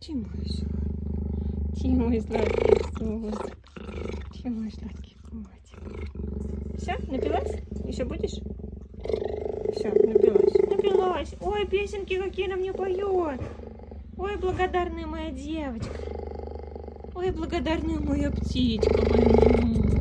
Ти мой зой. Сладкий соус. Ти сладкий котик. Все, напилась? Еще будешь? Все, напилась. Напилась. Ой, песенки какие она мне поет. Ой, благодарная моя девочка. Ой, благодарная моя птичка. Моя.